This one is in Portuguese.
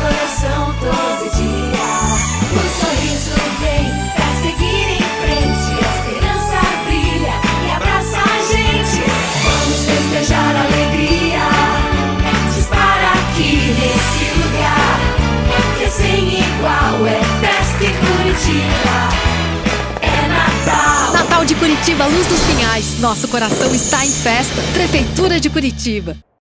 coração todo dia. O sorriso vem pra seguir em frente. A esperança brilha e abraça a gente. Vamos festejar a alegria. Dispara aqui nesse lugar. Que é sem igual é festa e Curitiba. É Natal. Natal de Curitiba, Luz dos Pinhais. Nosso coração está em festa. Prefeitura de Curitiba.